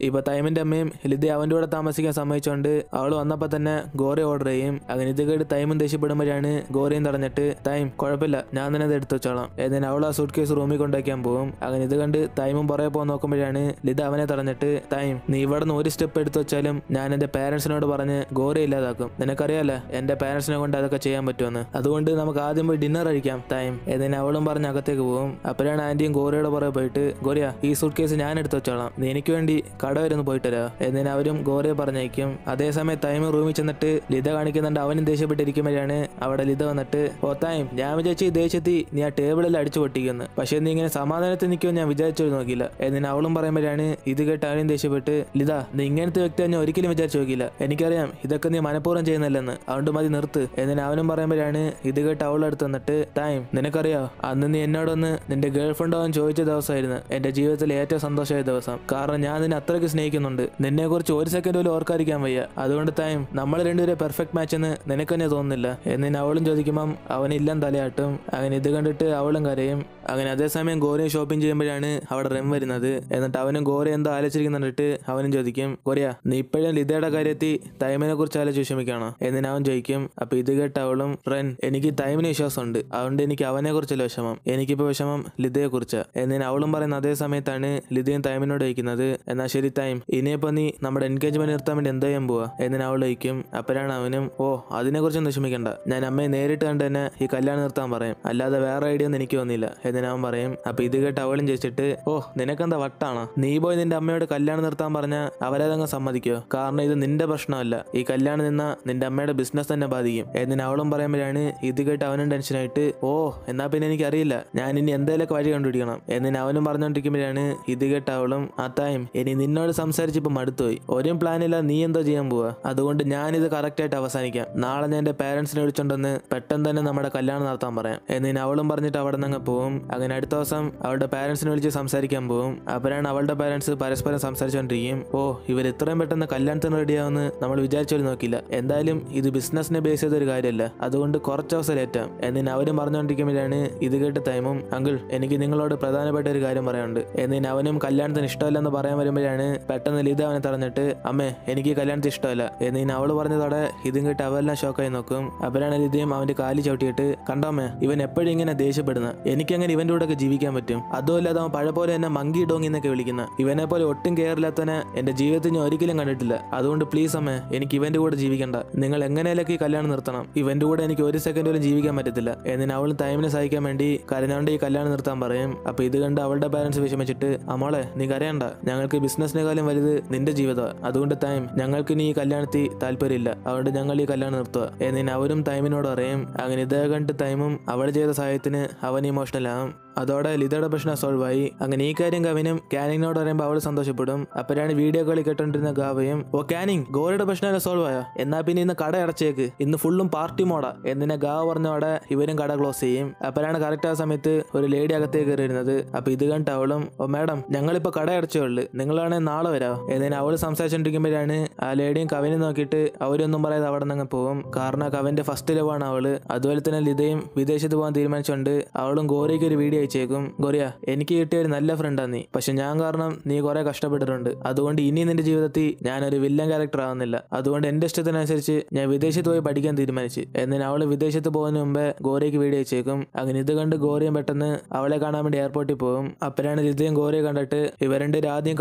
ഇപ്പൊ തൈമിന്റെ അമ്മയും ലിത അവന്റെ കൂടെ താമസിക്കാൻ സമ്മതിച്ചോണ്ട് അവൾ വന്നപ്പോ തന്നെ ഗോറി ഓർഡർ ചെയ്യും. അങ്ങനെ ഇത് കേട്ട് തൈമും ദേഷ്യപ്പെടുമ്പോഴാണ് ഗോറിയും തടഞ്ഞിട്ട് തൈം കുഴപ്പമില്ല. ഞാൻ തന്നെ അത് എടുത്തു വെച്ചോളാം. എന്നിട്ട് അവൾ ആ സൂട്ട് കേസ് റൂമിൽ കൊണ്ടുവയ്ക്കാൻ പോകും അങ്ങനെ ഇത് കണ്ട് തൈമും പുറകെ പോകാൻ നോക്കുമ്പോഴാണ് ലിത അവനെ തടഞ്ഞിട്ട് തൈം നീ ഇവിടെ നിന്ന് ഒരു സ്റ്റെപ്പ് എടുത്തു വെച്ചാലും ഞാൻ എന്റെ പാരന്റ്സിനോട് പറഞ്ഞ് ഗോറി ഇല്ലാതാക്കും. നിനക്കറിയാലോ എന്റെ പാരന്റ്സിനെ കൊണ്ട് അതൊക്കെ ചെയ്യാൻ പറ്റുമെന്ന്. അതുകൊണ്ട് നമുക്ക് ആദ്യം പോയി ഡിന്നർ കഴിക്കാം ടൈം എന്നിട്ട് അവളും പറഞ്ഞ് അകത്തേക്ക് പോകും അപ്പോഴാണ് ആന്റിയും ഗോറിയുടെ പുറകെ പോയിട്ട് ഗോറിയ ഈ സൂട്ട് കേസ് ഞാൻ എടുത്തു വെച്ചോളാം. നീ എനിക്ക് വേണ്ടി കട വരെ ഒന്ന് പോയിട്ട് എന്നിട്ട് അവരും ഗോറിയെ പറഞ്ഞയക്കും. അതേസമയം തൈമ റൂമിൽ ചെന്നിട്ട് ലിത കാണിക്കുന്നുണ്ട്. അവനും ദേഷ്യപ്പെട്ടിരിക്കുമ്പോഴാണ് അവിടെ ലിത വന്നിട്ട് ഓ തൈം ഞാൻ വിചാരിച്ചു ദേഷ്യത്തി നീ ആ ടേബിളിൽ അടിച്ചു പൊട്ടിക്കുന്നു. പക്ഷെ നീ ഇങ്ങനെ സമാധാനത്തിൽ നിൽക്കുമെന്ന് ഞാൻ വിചാരിച്ചു നോക്കിയില്ല. എന്നിന് അവളും പറയുമ്പോഴാണ് ഇത് കേട്ട് അവനും ദേഷ്യപ്പെട്ട് ലിത നീ ഇങ്ങനത്തെ വ്യക്തി ഞാൻ ഒരിക്കലും വിചാരിച്ചു നോക്കിയില്ല. എനിക്കറിയാം ഇതൊക്കെ നീ മനഃപൂർവം ചെയ്യുന്നില്ലെന്ന് അതുകൊണ്ട് മതി നിർത്ത്. എന്നിന് അവനും പറയുമ്പോഴാണ് ഇത് കേട്ട് അവളുടെ അടുത്ത് വന്നിട്ട് ടൈം നിനക്കറിയോ? അന്ന് നീ എന്നോടൊന്ന് നിന്റെ ഗേൾ ഫ്രണ്ടോ ചോദിച്ച ദിവസമായിരുന്നു. എന്റെ ജീവിതത്തിലെ ഏറ്റവും സന്തോഷമായ ദിവസം. കാരണം ഞാൻ നിന്നെ അത്രയ്ക്ക് സ്നേഹിക്കുന്നുണ്ട്. നിന്നെ കുറിച്ച് ഒരു സെക്കൻഡ് പോലും ഓർക്കാതിരിക്കാൻ വയ്യ. അതുകൊണ്ട് തായും നമ്മൾ രണ്ടുപേരെ പെർഫെക്റ്റ് മാച്ച് എന്ന് നിനക്ക് തന്നെ തോന്നുന്നില്ല. എന്നിന് അവളും ചോദിക്കുമ്പം അവനില്ലം തലയാട്ടും. അങ്ങനെ ഇത് കണ്ടിട്ട് അവളും കരയും. അങ്ങനെ അതേസമയം ഗോരയും ഷോപ്പിംഗ് ചെയ്യുമ്പോഴാണ് അവിടെ റെം വരുന്നത്. എന്നിട്ട് അവനും ഗോര എന്തോ ആലോചിക്കുന്നുണ്ടിട്ട് അവനും ചോദിക്കും ഗോരയ നീ ഇപ്പോഴും ലിതയുടെ കാര്യത്തിൽ തൈമിനെ കുറിച്ച് ആലോചിച്ച് വിഷമിക്കാണോ എന്നിന് അവൻ ചോദിക്കും അപ്പൊ ഇത് കേട്ട അവളും റെൻ എനിക്ക് തൈമിന് വിശ്വാസമുണ്ട്. അതുകൊണ്ട് എനിക്ക് അവനെ കുറിച്ചല്ല വിഷമം? എനിക്കിപ്പോ വിഷമം ലിതയെ കുറിച്ച് എന്നിന് അവളും പറയുന്ന അതേ സമയത്താണ് ലിതയും തൈമിനോട് ചോദിക്കുന്നത്. എന്നാ ശരി തൈം ഇനിയിപ്പോ നീ നമ്മുടെ എൻഗേജ്മെന്റ് നിർത്താൻ വേണ്ടി എന്താ ചെയ്യാൻ പോവാ? എന്നിന് അവൾ ചോദിക്കും അപ്പോഴാണ് അവനും ഓ അതിനെ കുറിച്ചൊന്നും വിഷമിക്കണ്ട. ഞാൻ അമ്മയെ നേരിട്ട് കണ്ട് തന്നെ ഈ കല്യാണം നിർത്താൻ പറയും. അല്ലാതെ വേറെ ഐഡിയ ഒന്നും എനിക്ക് വന്നില്ല. അവൻ പറയും അപ്പൊ ഇത് കേട്ട് അവളും ചോദിച്ചിട്ട് ഓ നിനക്കെന്താ വട്ടാണോ? നീ പോയി നിന്റെ അമ്മയോട് കല്യാണം നിർത്താൻ പറഞ്ഞ അവരതങ്ങ് സമ്മതിക്കോ? കാരണം ഇത് നിന്റെ പ്രശ്നമല്ല. ഈ കല്യാണം നിന്ന നിന്റെ അമ്മയുടെ ബിസിനസ് തന്നെ ബാധിക്കും. എന്നിന് അവളും പറയുമ്പോഴാണ് ഇത് കേട്ട് അവനും ടെൻഷനായിട്ട് ഓ എന്നാ പിന്നെ എനിക്കറിയില്ല. ഞാൻ ഇനി എന്തേലൊക്കെ വഴി കണ്ടുപിടിക്കണം. എന്നിന് അവനും പറഞ്ഞുകൊണ്ടിരിക്കുമ്പോഴാണ് ഇത് കേട്ട് അവളും അത്തായും ഇനി നിന്നോട് സംസാരിച്ചിപ്പോ മടുത്തുപോയി. ഒരു പ്ലാനില്ല നീ എന്തോ ചെയ്യാൻ പോവാ. അതുകൊണ്ട് ഞാനിത് കറക്റ്റായിട്ട് അവസാനിക്കാം. നാളെ ഞാൻ എന്റെ പാരന്റ്സിനെ വിളിച്ചോണ്ടെന്ന് പെട്ടെന്ന് തന്നെ നമ്മുടെ കല്യാണം നടത്താൻ പറയാം. എന്നിന് അവളും പറഞ്ഞിട്ട് അവിടെ നിന്ന് പോവും. അങ്ങനെ അടുത്ത ദിവസം അവളുടെ പാരന്റ്സിനെ വിളിച്ച് സംസാരിക്കാൻ പോവും. അപ്പോഴാണ് അവളുടെ പാരന്റ്സ് പരസ്പരം സംസാരിച്ചുകൊണ്ടിരിക്കും ഓ ഇവർ ഇത്രയും പെട്ടെന്ന് കല്യാണത്തിന് റെഡിയാവുമെന്ന് നമ്മൾ വിചാരിച്ചൊരു നോക്കില്ല എന്തായാലും ഇത് ബിസിനസിനെ ബേസ് ചെയ്ത ഒരു കാര്യമല്ല അതുകൊണ്ട് കുറച്ച് ദിവസം ലേറ്റാം എന്നിന് അവരും പറഞ്ഞുകൊണ്ടിരിക്കുമ്പോഴാണ് ഇത് കേട്ട് തൈമും അങ്കിൾ എനിക്ക് നിങ്ങളോട് പ്രധാനപ്പെട്ട ഒരു കാര്യം പറയാനുണ്ട്. എന്നിന് അവനും കല്യാണത്തിന് ഇഷ്ടമല്ലെന്ന് പറയാൻ വരുമ്പോഴാണ് പെട്ടെന്ന് ലിത അവനെ തടഞ്ഞിട്ട് അമ്മേ എനിക്ക് കല്യാണത്തിൽ ഇഷ്ടമല്ല. എന്നിന് അവൾ പറഞ്ഞതോടെ ഇതും കേട്ട് അവെല്ലാം ഷോക്കായി നോക്കും. അപ്പോഴാണ് ലിതയും അവന്റെ കാലി ചവിട്ടിയിട്ട് കണ്ടോമേ ഇവൻ എപ്പോഴും ഇങ്ങനെ ദേഷ്യപ്പെടുന്ന എനിക്കങ്ങനെ ഇവന്റെ കൂടെ ഒക്കെ ജീവിക്കാൻ പറ്റും. അതുമല്ലാതെ അവൻ പഴ പോലെ എന്നെ മങ്കി ഡോങ്ങി എന്നൊക്കെ വിളിക്കുന്ന ഇവനെ പോലെ ഒട്ടും കെയറില്ലാത്തവനെ എന്റെ ജീവിതത്തിൽ ഞാൻ ഒരിക്കലും കണ്ടിട്ടില്ല. അതുകൊണ്ട് പ്ലീസ് അമ്മേ എനിക്ക് ഇവന്റെ കൂടെ ജീവിക്കണ്ട. നിങ്ങൾ എങ്ങനെയൊക്കെ ഈ കല്യാണം നിർത്തണം. ഇവന്റെ കൂടെ എനിക്ക് ഒരു സെക്കൻഡ് പോലും ജീവിക്കാൻ പറ്റത്തില്ല. എന്നിന് അവൾ ടൈമിനെ സഹായിക്കാൻ വേണ്ടി കരഞ്ഞോണ്ട് ഈ കല്യാണം നിർത്താൻ പറയും. അപ്പൊ ഇത് കണ്ട് അവളുടെ പാരന്റ്സ് വിഷമിച്ചിട്ട് അമോളെ നീ കരയണ്ട. ഞങ്ങൾക്ക് ബിസിനസിനെക്കാളും വലുത് നിന്റെ ജീവിതമാണ് അതുകൊണ്ട് തൈം ഞങ്ങൾക്ക് ഇനി ഈ കല്യാണത്തിൽ താല്പര്യമില്ല. അതുകൊണ്ട് ഞങ്ങൾ ഈ കല്യാണം നിർത്തുക. എന്നിന് അവരും തൈമിനോട് അറിയും അങ്ങനെ ഇതേ കണ്ട് തൈമും അവൾ ചെയ്ത സഹായത്തിന് അവൻ ഇമോഷണൽ ആവും. അതോടെ ലിതയുടെ പ്രശ്നം സോൾവ് ആയി. അങ്ങനെ ഈ കാര്യം കവിനും കാനിങ്ങിനോട് പറയുമ്പോൾ അവൾ സന്തോഷപ്പെടും. അപ്പോഴാണ് വീഡിയോ കളി കേട്ടോണ്ടിരുന്ന ഗാവയും ഓ കാനിങ് ഗോരയുടെ പ്രശ്നം സോൾവ് ആയോ? എന്നാ പിന്നെ ഇന്ന് കട അടച്ചേക്ക്. ഇന്ന് ഫുള്ളും പാർട്ടി മോഡാ എന്നിനെ ഗാവ പറഞ്ഞോടെ ഇവരും കട ക്ലോസ് ചെയ്യും. അപ്പോഴാണ് കറക്റ്റ് ആ സമയത്ത് ഒരു ലേഡി അകത്തേക്ക് കയറി വരുന്നത് അപ്പൊ ഇത് കണ്ട് അവളും ഓ മാഡം ഞങ്ങളിപ്പോ കട അടച്ചേ ഉള്ളു. നിങ്ങളാണെങ്കിൽ നാളെ വരാം. എന്നിന് അവൾ സംസാരിച്ചോണ്ടിരിക്കുമ്പോഴാണ് ആ ലേഡിയും കവിനെ നോക്കിയിട്ട് അവരൊന്നും പറയാതെ അവിടെ നിന്ന് പോകും. കാരണം കവിന്റെ ഫസ്റ്റ് ലവാണ് അവൾ. അതുപോലെ തന്നെ ലിതയും വിദേശത്ത് പോകാൻ തീരുമാനിച്ചുകൊണ്ട് അവളും ഗോറിക്ക് ഒരു വീഡിയോ അയച്ചേക്കും. ഗോറിയ എനിക്ക് കിട്ടിയ ഒരു നല്ല ഫ്രണ്ടാ നീ. പക്ഷെ ഞാൻ കാരണം നീ കുറെ കഷ്ടപ്പെട്ടിട്ടുണ്ട്. അതുകൊണ്ട് ഇനി നിന്റെ ജീവിതത്തിൽ ഞാൻ ഒരു വില്ലൻ ക്യാരക്ടർ ആവുന്നില്ല. അതുകൊണ്ട് എന്റെ ഇഷ്ടത്തിനനുസരിച്ച് ഞാൻ വിദേശത്ത് പോയി പഠിക്കാൻ തീരുമാനിച്ചു. എന്നാൽ അവൾ വിദേശത്ത് പോകുന്ന മുമ്പേ ഗോറിയക്ക് വീഡിയോ അയച്ചേക്കും. അങ്ങനെ ഇത് കണ്ട് ഗോറിയും പെട്ടെന്ന് അവളെ കാണാൻ വേണ്ടി എയർപോർട്ടിൽ പോകും. അപ്പോഴാണ് ലിതയും ഗോറിയെ കണ്ടിട്ട് ഇവരുടെ ആദ്യം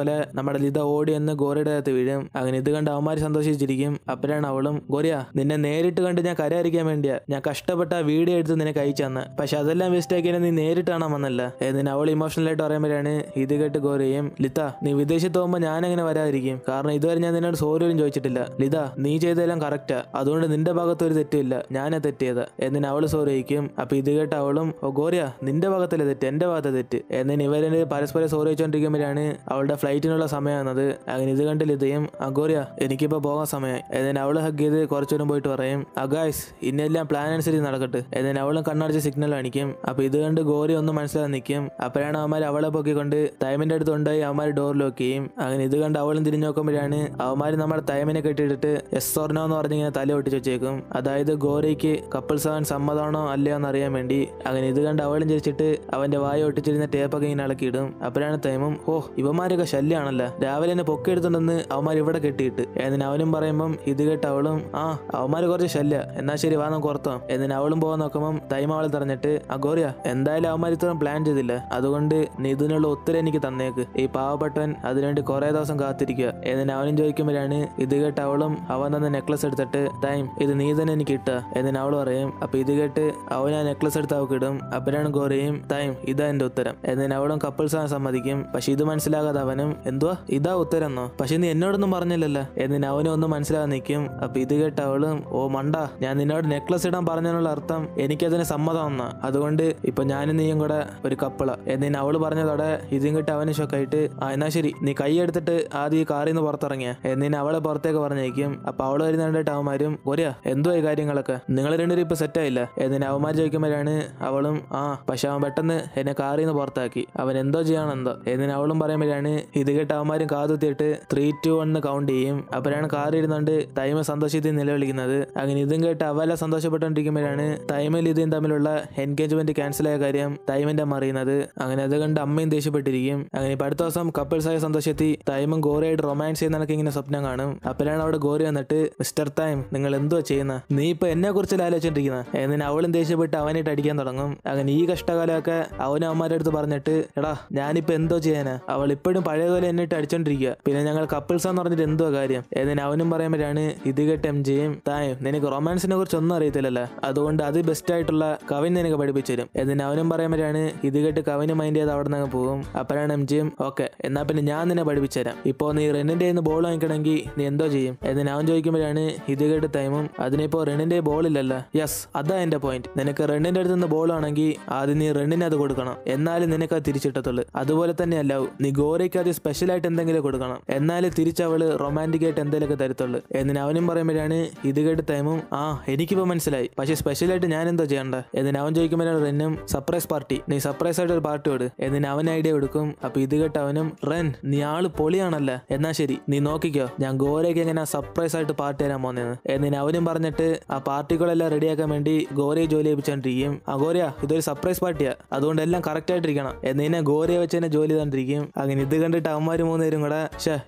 കണ്ടുമുട്ടിയതുപോലെ നമ്മുടെ ലിത ഓടി എന്ന് ഗോരയുടെ അകത്ത് വീഴും. അങ്ങനെ ഇത് കണ്ട് അവന്മാര് സന്തോഷിച്ചിരിക്കും. അപ്പോഴാണ് അവളും ഗോറിയ നിന്നെ നേരിട്ട് കണ്ട് ഞാൻ കരയറിക്കാൻ വേണ്ടിയാ. ഞാൻ കഷ്ടപ്പെട്ട വീഡിയോ എടുത്ത് നിനക്ക് അയച്ചു തന്ന. പക്ഷെ അതെല്ലാം വേസ്റ്റ് നീ നേരിട്ട് കാണാൻ വന്നല്ല? എന്നിന് അവൾ ഇമോഷണൽ ആയിട്ട് പറയുമ്പോഴാണ് ഇത് കേട്ട് ഗോറിയും ലിത നീ വിദേശത്ത് പോകുമ്പോൾ ഞാൻ എങ്ങനെ വരാതിരിക്കും. കാരണം ഇതുവരെ ഞാൻ നിന്നോട് സോറി പോലും ചോദിച്ചിട്ടില്ല. ലിത നീ ചെയ്തതെല്ലാം കറക്റ്റാ അതുകൊണ്ട് നിന്റെ ഭാഗത്ത് ഒരു തെറ്റില്ല ഞാനാ തെറ്റിയത്. എന്നിന് അവൾ സോറിയിക്കും അപ്പൊ ഇത് കേട്ട് അവളും ഓ ഗോറിയ നിന്റെ ഭാഗത്തല്ലേ തെറ്റ്? എന്റെ ഭാഗത്തെ തെറ്റ്? എന്നിന് ഇവരെ പരസ്പരം സോറി വെച്ചോണ്ടിരിക്കുമ്പോഴാണ് അവളുടെ ഫ്ലൈറ്റിനുള്ള സമയമാകുന്നത് അങ്ങനെ ഇത് കണ്ട് ലിതയും അഗോറിയ ഗോറിയ എനിക്കിപ്പോ പോകാൻ സമയമായി ഏതായാലും അവൾ ഹഗ് ചെയ്ത് നേരം പോയിട്ട് പറയും അഗായ്സ് ഗായ്സ് ഇന്നെല്ലാം പ്ലാൻ അനുസരിച്ച് നടക്കട്ടെ. ഏതായാലും അവളും കണ്ണടച്ച് സിഗ്നൽ കാണിക്കും അപ്പൊ ഇത് കണ്ട് ഗോറി ഒന്നും മനസ്സിലാക്കി നിൽക്കും അപ്പോഴാണ് അവന്മാർ അവളെ പൊക്കിക്കൊണ്ട് തൈമിന്റെ അടുത്ത് കൊണ്ടുപോയി അവന്മാർ ഡോർ ലോക്ക് ചെയ്യും. അങ്ങനെ ഇത് കണ്ട് അവളും തിരിഞ്ഞു നോക്കുമ്പോഴാണ് അവന്മാർ നമ്മുടെ തൈമിനെ കെട്ടിയിട്ടിട്ട് എസ് ഓർനോ എന്ന് പറഞ്ഞിങ്ങനെ തല ഒട്ടിച്ച് വെച്ചേക്കും. അതായത് ഗോറിക്ക് കപ്പിൾ സവൻ സമ്മതമാണോ അല്ലയോ എന്ന് അറിയാൻ വേണ്ടി. അങ്ങനെ ഇത് കണ്ട് അവളും ചിരിച്ചിട്ട് അവന്റെ വായ ഒട്ടിച്ചിരുന്ന ടേപ്പൊക്കെ ഇങ്ങനെ ഇളക്കിയിടും അപ്പോഴാണ് തൈമും ഓ ഇവന്മാരൊക്കെ ശല്യാണല്ലോ. രാവിലെ എന്നെ പൊക്കെടുത്തുണ്ടെന്ന് അവന്മാർ ഇവിടെ കെട്ടിയിട്ട്. എന്നിന് അവനും പറയുമ്പം ഇത് കേട്ട് അവളും ആ അവന്മാര് കുറച്ച് ശല്യ. എന്നാ ശരി വാ നമുക്ക് ഓർത്തോ എന്നിന് അവളും പോകാൻ നോക്കുമ്പം അവളെ തറഞ്ഞിട്ട് അഗോറിയ എന്തായാലും അവന്മാർ ഇത്രയും പ്ലാൻ ചെയ്തില്ല. അതുകൊണ്ട് നീ ഇതിനുള്ള ഉത്തരം എനിക്ക് തന്നേക്ക്. ഈ പാവപ്പെട്ടവൻ അതിനുവേണ്ടി കുറെ ദിവസം കാത്തിരിക്കുക. എന്നിന് അവനും ചോദിക്കുമ്പോഴാണ് ഇത് കേട്ട് അവളും അവൻ തന്ന നെക്ലസ് എടുത്തിട്ട് തൈം ഇത് നീ തന്നെ എനിക്ക് ഇട്ട. എന്നിന് അവൾ പറയും അപ്പൊ ഇത് കേട്ട് അവൻ ആ നെക്ലസ് എടുത്ത് അവൾക്ക് ഇടും. അപ്പനാണ് ഗോറിയും തൈം ഇതാ എന്റെ ഉത്തരം. എന്നിന് അവളും കപ്പിൾസ് ആകാൻ സമ്മതിക്കും. പക്ഷെ ഇത് മനസ്സിലാകാതെ അവനും എന്തുവാ? ഇതാ ഉത്തരം എന്നോ പക്ഷെ നീ എന്നോടൊന്നും പറഞ്ഞില്ലല്ലോ. എന്നിന് അവനും ഒന്നും മനസ്സിലാകാൻ നിൽക്കും. അപ്പൊ ഇത് കേട്ട് അവളും ഓ മണ്ട. ഞാൻ നിന്നോട് നെക്ലസ് ഇടാൻ പറഞ്ഞതിനുള്ള അർത്ഥം എനിക്കതിന് സമ്മതം എന്നാ അതുകൊണ്ട് ഇപ്പൊ ഞാനും നീയും കൂടെ ഒരു കപ്പിള എന്നിന് അവൾ പറഞ്ഞതോടെ ഇതും കിട്ടി അവന് ഷോക്കായിട്ട് ആ എന്നാ ശരി. നീ കൈ എടുത്തിട്ട് ആദ്യം ഈ കാറിൽ നിന്ന് പുറത്തിറങ്ങിയ. എന്നിന് അവളെ പുറത്തേക്ക് പറഞ്ഞേക്കും അപ്പൊ അവൾ വരുന്ന കണ്ടിട്ട് അവന്മാരും ഒരാ എന്തോ ഈ കാര്യങ്ങളൊക്കെ? നിങ്ങൾ രണ്ടുപേരും ഇപ്പൊ സെറ്റായില്ല എന്നിന് അവന്മാർ ചോദിക്കുമ്പോഴാണ് അവളും ആ പക്ഷെ അവൻ പെട്ടെന്ന് എന്നെ കാറിൽ നിന്ന് പുറത്താക്കി. അവൻ എന്തോ ചെയ്യണമെന്തോ എന്നിന് അവളും പറയുമ്പോഴാണ് ഇത് കേട്ട് അവന്മാരും കാതുത്തിയിട്ട് ത്രീ ടു വൺ കൗണ്ട് ചെയ്യും. അപ്പോഴാണ് കാർ ഇരുന്നുകൊണ്ട് തൈമ സന്തോഷത്തിൽ നിലവിളിക്കുന്നത്. അങ്ങനെ ഇതും കേട്ട് അവല സന്തോഷപ്പെട്ടുകൊണ്ടിരിക്കുമ്പോഴാണ് തൈമയിൽ ഇതും തമ്മിലുള്ള എൻഗേജ്മെന്റ് ക്യാൻസൽ ആയ കാര്യം തൈമന്റെ അമ്മ അറിയുന്നത്. അങ്ങനെ അത് കണ്ട് അമ്മയും ദേഷ്യപ്പെട്ടിരിക്കും. അങ്ങനെ ഇപ്പൊ അടുത്ത ദിവസം കപ്പിൾസ് ആയ സന്തോഷത്തിൽ തൈമും ഗോറിയായിട്ട് റൊമാൻസ് ചെയ്യുന്ന ഇങ്ങനെ സ്വപ്നം കാണും. അപ്പോഴാണ് അവിടെ ഗോറി വന്നിട്ട് മിസ്റ്റർ തൈം നിങ്ങൾ എന്തോ ചെയ്യുന്ന? നീ ഇപ്പൊ എന്നെ കുറിച്ച് ആലോചിച്ചിരിക്കുന്ന എന്നിന് അവളും ദേഷ്യപ്പെട്ട് അവനായിട്ട് അടിക്കാൻ തുടങ്ങും. അങ്ങനെ ഈ കഷ്ടകാലമൊക്കെ അവനും അമ്മമാരുടെ അടുത്ത് പറഞ്ഞിട്ട് എടാ ഞാനിപ്പോ എന്തോ ചെയ്യാനാ? അവൾ ഇപ്പോഴും പഴയതുപോലെ എന്നിട്ട് അടിച്ചോണ്ടിരിക്കുക പിന്നെ ഞങ്ങൾ കപ്പിൾസ് എന്ന് പറഞ്ഞിട്ട് എന്തോ കാര്യം? ഏതായാലും അവനും പറയുമ്പോഴാണ് ഇത് കേട്ട് എം ജിയും തായും. നിനക്ക് റൊമാൻസിനെ കുറിച്ച് ഒന്നും അറിയത്തില്ലല്ലോ. അതുകൊണ്ട് അത് ബെസ്റ്റ് ആയിട്ടുള്ള കവിൻ നിനക്ക് പഠിപ്പിച്ചു തരും. എന്നിന് അവനും പറയുമ്പോഴാണ് ഇത് കേട്ട് കവിന് മൈൻഡ് ചെയ്ത് അവിടെ നിന്ന് പോകും. അപ്പോഴാണ് എം ജിയും ഓക്കെ എന്നാ പിന്നെ ഞാൻ നിന്നെ പഠിപ്പിച്ചു തരാം. ഇപ്പോ നീ റെണ്ണിന്റെ നിന്ന് ബോൾ വാങ്ങിക്കണമെങ്കിൽ നീ എന്തോ ചെയ്യും. എന്നിന് അവൻ ചോദിക്കുമ്പോഴാണ് ഇത് കേട്ട് ടൈമും അതിനിപ്പോ റെണ്ണിന്റെ ബോൾ ഇല്ലല്ലോ. യെസ് അതാ എന്റെ പോയിന്റ് നിനക്ക് റെണ്ണിന്റെ അടുത്ത് നിന്ന് ബോൾ ആണെങ്കിൽ ആദ്യം നീ റെണ്ണിനെ അത് കൊടുക്കണം. എന്നാലും നിനക്ക് അത് തിരിച്ചിട്ടത്തുള്ളൂ. അതുപോലെ തന്നെയല്ല നീ ഗോരയ്ക്ക് അത് സ്പെഷ്യൽ ആയിട്ട് എന്തെങ്കിലും കൊടുക്കണം. എന്നാലേ തിരിച്ചവൾ റൊമാന്റിക് ആയിട്ട് എന്തെങ്കിലുമൊക്കെ തരത്തുള്ളൂ. എന്നിന് അവനും പറയുമ്പോഴാണ് ഇത് കേട്ട് ടൈമും ആ എനിക്കിപ്പോ മനസ്സിലായി. പക്ഷെ സ്പെഷ്യൽ ആയിട്ട് ഞാൻ എന്തോ ചെയ്യണ്ട? എന്നിന് അവൻ ചോദിക്കുമ്പോഴാണ് റെന്നും സർപ്രൈസ് പാർട്ടി നീ സർപ്രൈസ് ആയിട്ട് ഒരു പാർട്ടി ഓട് എന്നിന് അവൻ ഐഡിയ കൊടുക്കും അപ്പൊ ഇത് കേട്ട് അവനും റെൻ നീ ആൾ പൊളിയാണല്ല? എന്നാ ശരി നീ നോക്കിക്കോ. ഞാൻ ഗോരയ്ക്ക് എങ്ങനെ സർപ്രൈസ് ആയിട്ട് പാർട്ടി തരാൻ പോന്നെന്ന്. എന്നിന് അവനും പറഞ്ഞിട്ട് ആ പാർട്ടികളെല്ലാം റെഡിയാക്കാൻ വേണ്ടി ഗോരയെ ജോലി ഏൽപ്പിച്ചോണ്ടിരിക്കും. ആ ഗോരയ ഇതൊരു സർപ്രൈസ് പാർട്ടിയാ അതുകൊണ്ട് എല്ലാം കറക്റ്റ് ആയിട്ടിരിക്കണം എന്നിനെ ഗോരയെ വെച്ച് തന്നെ ജോലി ചെയ്തോണ്ടിരിക്കും. അങ്ങനെ ഇത് കണ്ടിട്ട് അവന്മാര് മൂന്നുപേരും കൂടെ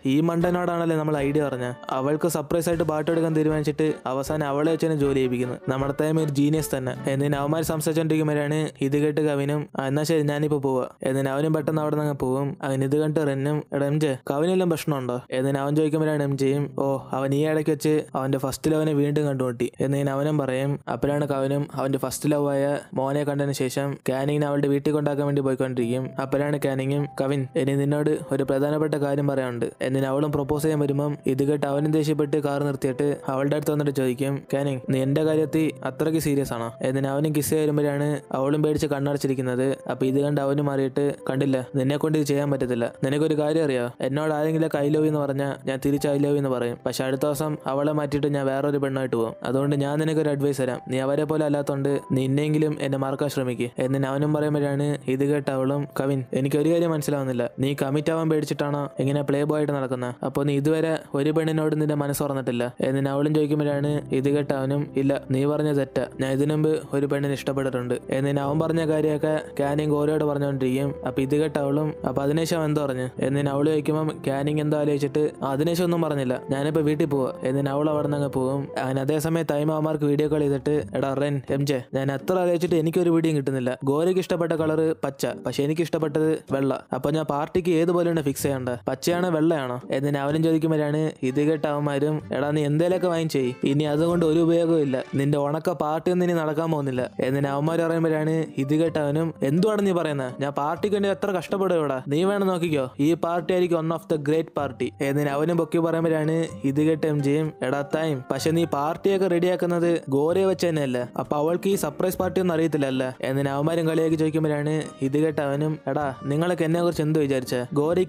ഈ മണ്ടനോടാണല്ലേ നമ്മൾ ഐഡിയ പറഞ്ഞ? അവൾക്ക് സർപ്രൈസ് ആയിട്ട് പാട്ട് എടുക്കാൻ തീരുമാനിച്ചിട്ട് അവസാനം അവളെ വെച്ച് തന്നെ ജോലി ചെയ്യിപ്പിക്കുന്നു. നമ്മുടെ ടൈം ഒരു ജീനിയസ് തന്നെ. എന്നിന് അവന്മാർ സംസാരിച്ചോണ്ടിരിക്കുമ്പോഴാണ് ഇത് കേട്ട് കവിനും "ആ, എന്നാ ശരി ഞാനിപ്പോ പോവാ. എന്നിന് അവനും പെട്ടെന്ന് അവിടെ നിന്ന് പോവും. അങ്ങനെ ഇത് കണ്ടിട്ട് റെന്നും എടാ എം ജെ കവിനെല്ലാം പ്രശ്നമുണ്ടോ? എന്നിന് അവൻ ചോദിക്കുമ്പോഴാണ് എം ജെയും ഓ അവൻ ഈ ഇടയ്ക്ക് വെച്ച് അവന്റെ ഫസ്റ്റ് ലവനെ വീണ്ടും കണ്ടുമുട്ടി. എന്നിന് അവനും പറയും അപ്പോഴാണ് കവിനും അവന്റെ ഫസ്റ്റ് ലവ് ആയ മോനെ കണ്ടതിന് ശേഷം കാനിങ്ങിനെ അവളുടെ വീട്ടിൽ കൊണ്ടാക്കാൻ വേണ്ടി പോയിക്കൊണ്ടിരിക്കും. അപ്പോഴാണ് കാനിങ്ങും കവിൻ ഇനി നിന്നോട് ഒരു പ്രധാനപ്പെട്ട കാര്യം പറയാനുണ്ട്. എന്നിന് അവളും പ്രപ്പോസ് ചെയ്യാൻ വരുമ്പം ഇത് കേട്ട് അവനും ദേഷ്യപ്പെട്ട് കാർ നിർത്തിയിട്ട് അവളുടെ അടുത്ത് വന്നിട്ട് ചോദിക്കും കാനിങ് നീ എന്റെ കാര്യത്തിൽ അത്രയ്ക്ക് സീരിയസ് ആണോ? എന്നിന് അവനും കിസ് വരുമ്പോഴാണ് അവളും പേടിച്ച് കണ്ണടച്ചിരിക്കുന്നത്. അപ്പൊ ഇത് കണ്ട് അവനും മാറിയിട്ട് കണ്ടില്ല നിന്നെ കൊണ്ട് ഇത് ചെയ്യാൻ പറ്റത്തില്ല. നിനക്കൊരു കാര്യം അറിയോ? എന്നോട് ആരെങ്കിലും ഐ ലവ് എന്ന് പറഞ്ഞാൽ ഞാൻ തിരിച്ച് ഐ ലവ് എന്ന് പറയും. പക്ഷെ അടുത്ത ദിവസം അവളെ മാറ്റിയിട്ട് ഞാൻ വേറൊരു പെണ്ണായിട്ട് പോകും. അതുകൊണ്ട് ഞാൻ നിനക്കൊരു അഡ്വൈസ് തരാം. നീ അവരെ പോലെ അല്ലാത്തോണ്ട് നിന്നെങ്കിലും എന്നെ മറക്കാൻ ശ്രമിക്കുക എന്നിന് അവനും പറയുമ്പോഴാണ് ഇത് കേട്ട അവളും കവിൻ എനിക്ക് ഒരു കാര്യം മനസ്സിലാവുന്നില്ല. നീ കമ്മിറ്റ് ആവാൻ പേടിച്ചിട്ടാണോ ഇങ്ങനെ പ്ലേ ബോയ് ആയിട്ട് നടക്കുന്നത് അപ്പോൾ നീ ഇതുവരെ ഒരു പെണ്ണിനോട് നിന്റെ മനസ്സ് തുറന്നിട്ടില്ല. എന്നിന് അവളും ചോദിക്കുമ്പോഴാണ് ഇത് കേട്ട അവനും ഇല്ല നീ പറഞ്ഞ തെറ്റ. ഞാൻ ഇതിനുമുമ്പ് ഒരു പെണ്ണിനെ ഇഷ്ടപ്പെട്ടിട്ടുണ്ട്. എന്നിന് അവൻ പറഞ്ഞ കാര്യമൊക്കെ കാനിങ് ഓരോട് പറഞ്ഞുകൊണ്ടിരിക്കും അപ്പോൾ ഇത് കേട്ട അവളും അപ്പൊ അതിനുശേഷം അവൻ എന്തോ പറഞ്ഞു? എന്നിന് അവൾ ചോദിക്കുമ്പോൾ കാനിങ് എന്തോ ആലോചിച്ചിട്ട് അതിനുശേഷം ഒന്നും പറഞ്ഞില്ല. ഞാനിപ്പോ വീട്ടിൽ പോവാ. എന്നിന് അവൾ അവിടെ നിന്ന് പോകും. അങ്ങനെ അതേസമയം തൈമാമാർക്ക് വീഡിയോ കോൾ ചെയ്തിട്ട് എടാ റെൻ എം ജെ ഞാൻ എത്ര ആലോചിച്ചിട്ട് എനിക്കൊരു വീഡിയോ കിട്ടുന്നില്ല. ഗോരയ്ക്ക് ഇഷ്ടപ്പെട്ട കളർ പച്ച പക്ഷെ എനിക്ക് ഇഷ്ടപ്പെട്ടത് വെള്ള. അപ്പോൾ ഞാൻ പാർട്ടിക്ക് ഏതുപോലെയാണ് ഫിക്സ് ചെയ്യേണ്ട പച്ചയാണോ വെള്ളയാണോ? എന്നിന് അവനും ചോദിക്കുമ്പോഴാണ് ഇത് കേട്ട അവന്മാരും. എടാ നീ എന്തേലൊക്കെ വാങ്ങിച്ചേ ഇനി അതുകൊണ്ട് ഒരു ഉപയോഗവും ഇല്ല. നിന്റെ ഉണക്ക പാർട്ടി ഒന്നും ഇനി നടക്കാൻ പോകുന്നില്ല. എന്നിന് അവന്മാർ പറയുമ്പോഴാണ് ഇത് കേട്ടവനും എന്തുവാണ് നീ പറയുന്നത് ഞാൻ പാർട്ടിക്ക് വേണ്ടി എത്ര കഷ്ടപ്പെടും ഇവിടെ നീ വേണം നോക്കിക്കോ. ഈ പാർട്ടി ആയിരിക്കും one of the great party എന്നിന് അവനും പൊക്കി പറയുമ്പോഴാണ് ഇത് കേട്ട എം ജിയും എടാ തായും. പക്ഷെ നീ പാർട്ടിയൊക്കെ റെഡിയാക്കുന്നത് ഗോരയെ വെച്ച് തന്നെയല്ല? അപ്പൊ അവൾക്ക് ഈ സർപ്രൈസ് പാർട്ടി ഒന്നും അറിയത്തില്ലല്ല? എന്നിന് അവന്മാരും കളിയാക്കി ചോദിക്കുമ്പോഴാണ് ഇത് കേട്ട അവനും. എടാ നിങ്ങളൊക്കെ എന്നെ കുറിച്ച് എന്ത് വിചാരിച്ച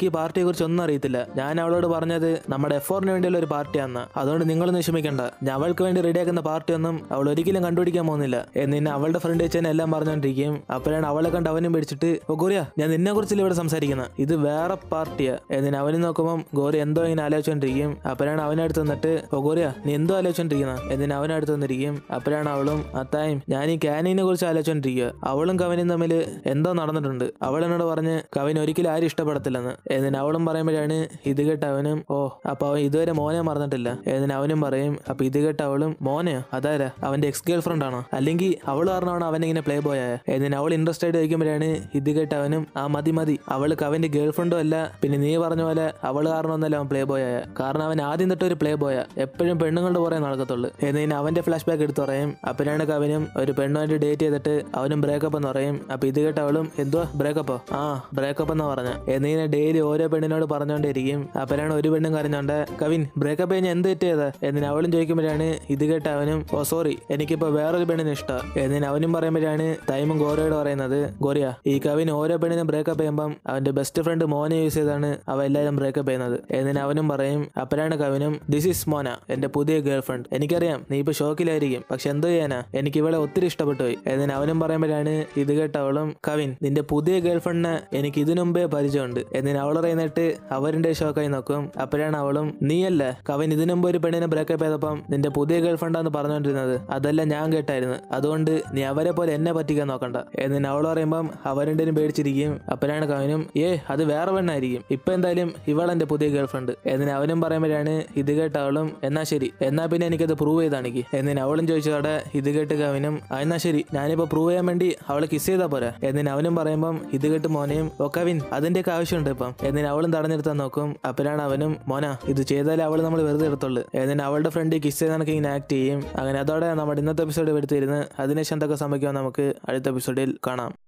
ഈ പാർട്ടിയെ കുറിച്ച് ഒന്നും അറിയത്തില്ല. ഞാൻ അവളോട് പറഞ്ഞത് നമ്മുടെ എഫോറിന് വേണ്ടിയുള്ള ഒരു പാർട്ടിയാന്ന്. അതുകൊണ്ട് നിങ്ങളൊന്നും വിഷമിക്കണ്ട. ഞാൻ അവൾക്ക് വേണ്ടി റെഡിയാക്കുന്ന പാർട്ടിയൊന്നും അവൾ ഒരിക്കലും കണ്ടുപിടിക്കാൻ പോകുന്നില്ല. എന്നിന്നെ അവളുടെ ഫ്രണ്ട് വെച്ച് എല്ലാം പറഞ്ഞുകൊണ്ടിരിക്കും അപ്പോഴാണ് അവളെ കണ്ട് അവനും പിടിച്ചിട്ട് ഓ ഗോറിയ ഞാൻ നിന്നെ കുറിച്ചില്ല ഇവിടെ സംസാരിക്കുന്നത് ഇത് വേറെ പാർട്ടിയാ. എന്നിന് അവനും നോക്കുമ്പോൾ ഗോറി എന്തോ ഇങ്ങനെ ആലോചിച്ചോണ്ടിരിക്കും അപ്പോഴാണ് അവനടുത്ത് വന്നിട്ട് ഓ ഗോറിയ നീ എന്തോ ആലോചിച്ചോണ്ടിരിക്കുന്ന? എന്നിന് അവനടുത്ത് വന്നിരിക്കും അപ്പോഴാണ് അവളും അത്തായും ഞാൻ ഈ കാനീനെ കുറിച്ച് ആലോചിച്ചോണ്ടിരിക്കുക അവളും കവനും തമ്മിൽ എന്തോ നടന്നിട്ടുണ്ട്. അവൾ എന്നോട് പറഞ്ഞ് കവിൻ ഒരിക്കലും ആരും ഇഷ്ടപ്പെടത്തില്ലെന്ന്. എന്നിന് അവളും പറയുമ്പോഴാണ് ഇത് കേട്ട് അവനും. ഓ അപ്പൊ അവൻ ഇതുവരെ മോനെ മറന്നിട്ടില്ല. എന്നിട്ട് അവനും പറയും അപ്പൊ ഇത് കേട്ട് അവളും മോനെയോ? അതാരാ? അവന്റെ എക്സ് ഗേൾ ഫ്രണ്ട് ആണോ? അല്ലെങ്കിൽ അവൾ കാരണമാണ് അവൻ ഇങ്ങനെ പ്ലേ ബോയ് എന്നിന് അവൾ ഇൻട്രസ്റ്റ് ആയിട്ട് ചോദിക്കുമ്പോഴാണ് ഇത് കേട്ട് അവനും ആ മതി മതി. അവൾക്ക് അവന്റെ ഗേൾ ഫ്രണ്ടും അല്ല. പിന്നെ നീ പറഞ്ഞ പോലെ അവൾ കാരണമൊന്നല്ല അവൻ പ്ലേ ബോയ് കാരണം അവൻ ആദ്യം തൊട്ട് ഒരു പ്ലേ ബോയ എപ്പോഴും പെണ്ണുങ്ങളുടെ പുറകെ നടക്കത്തുള്ളൂ. എന്നിട്ട് അവന്റെ ഫ്ലാഷ് ബാക്ക് എടുത്ത് പറയും അപ്പനാണ് അവനും ഒരു പെണ്ണുമായിട്ട് ഡേറ്റ് ചെയ്തിട്ട് അവനും ബ്രേക്കപ്പ് എന്ന് പറയും. അപ്പൊ ഇത് കേട്ട് അവളും എന്തുവാ? ബ്രേക്കപ്പോ ആ ബ്രേക്കപ്പ് എന്ന് പറഞ്ഞ. എന്നിങ്ങനെ ഓരോ പെണ്ണിനോട് പറഞ്ഞുകൊണ്ടിരിക്കും അപ്പോഴാണ് ഒരു പെണ്ണും കരഞ്ഞോണ്ട് കവിൻ ബ്രേക്കപ്പ് കഴിഞ്ഞ് എന്ത് തെറ്റിയത് എന്നിന് അവളും ചോദിക്കുമ്പോഴാണ് ഇത് കേട്ട് അവനും ഓ സോറി എനിക്കിപ്പോ വേറൊരു പെണ്ണിന് ഇഷ്ടം. എന്നിന് അവനും പറയുമ്പോഴാണ് തൈമും ഗോരയോട് പറയുന്നത് ഗോറിയ ഈ കവിൻ ഓരോ പെണ്ണിനും ബ്രേക്കപ്പ് ചെയ്യുമ്പം അവന്റെ ബെസ്റ്റ് ഫ്രണ്ട് മോനെ യൂസ് ചെയ്താണ് അവ എല്ലാവരും ബ്രേക്കപ്പ് ചെയ്യുന്നത്. എന്നിന് അവനും പറയും അപ്പോഴാണ് കവിനും ദിസ് ഇസ് മോന എന്റെ പുതിയ ഗേൾ ഫ്രണ്ട് എനിക്കറിയാം നീ ഇപ്പൊ ഷോക്കിലായിരിക്കും പക്ഷെ എന്ത് ചെയ്യാനാ? എനിക്ക് ഇവളെ ഒത്തിരി ഇഷ്ടപ്പെട്ടു പോയി. എന്നിന് അവനും പറയുമ്പോഴാണ് ഇത് കേട്ട അവളും കവിൻ നിന്റെ പുതിയ ഗേൾ ഫ്രണ്ടിനെ എനിക്ക് ഇതിനു മുമ്പേ പരിചയമുണ്ട്. എന്നിന് അവൾ പറയുന്നിട്ട് അവരുടെ ഷോക്കായി നോക്കും. അപ്പോഴാണ് അവളും നീയല്ല? കവൻ ഇതിനു മുമ്പ് ഒരു പെണ്ണിനെ ബ്രേക്കപ്പ് ചെയ്തപ്പം നിന്റെ പുതിയ ഗേൾഫ്രണ്ടാന്ന് പറഞ്ഞുകൊണ്ടിരുന്നത്. അതെല്ലാം ഞാൻ കേട്ടായിരുന്നു. അതുകൊണ്ട് നീ അവരെ പോലെ എന്നെ പറ്റിക്കാൻ നോക്കണ്ട. എന്ന് അവൾ പറയുമ്പം അവരുടെ പേടിച്ചിരിക്കും. അപ്പോഴാണ് കവനും ഏ അത് വേറെ പെണ്ണായിരിക്കും. ഇപ്പൊ എന്തായാലും ഇവളെന്റെ പുതിയ ഗേൾഫ്രണ്ട് എന്നിന് അവനും പറയുമ്പോഴാണ് ഇത് കേട്ട അവളും എന്നാ ശരി. എന്നാ പിന്നെ എനിക്കത് പ്രൂവ് ചെയ്താണെങ്കിൽ എന്നിന് അവളും ചോദിച്ചതോടെ ഇത് കേട്ട് കവനും "ആ, എന്നാ ശരി. ഞാനിപ്പോ പ്രൂവ് ചെയ്യാൻ വേണ്ടി അവളെ കിസ് ചെയ്താ പോരാ. എന്നിന് അവനും പറയുമ്പം ഇത് കേട്ട് മോനെയും ഓ കവിൻ അതിന്റെയൊക്കെ ആവശ്യമുണ്ട് ഇപ്പം. എന്നിന് അവളും തടഞ്ഞെടുത്താൻ നോക്കും? അപ്പോഴാണ് അവനും മോന. ഇത് ചെയ്താലേ അവൾ നമ്മൾ വെറുതെ എടുത്തുള്ളൂ എന്നിന് അവളുടെ ഫ്രണ്ട് കിസ് ചെയ്ത് നടക്കി ഇങ്ങനെ ആക്ട് ചെയ്യും? അങ്ങനെ അതോടെ നമ്മുടെ ഇന്നത്തെ എപ്പിസോഡ് എടുത്തിരുന്ന് അതിനുശേഷം എന്തൊക്കെ സംഭവിക്കുമെന്ന് നമുക്ക് അടുത്ത എപ്പിസോഡിൽ കാണാം.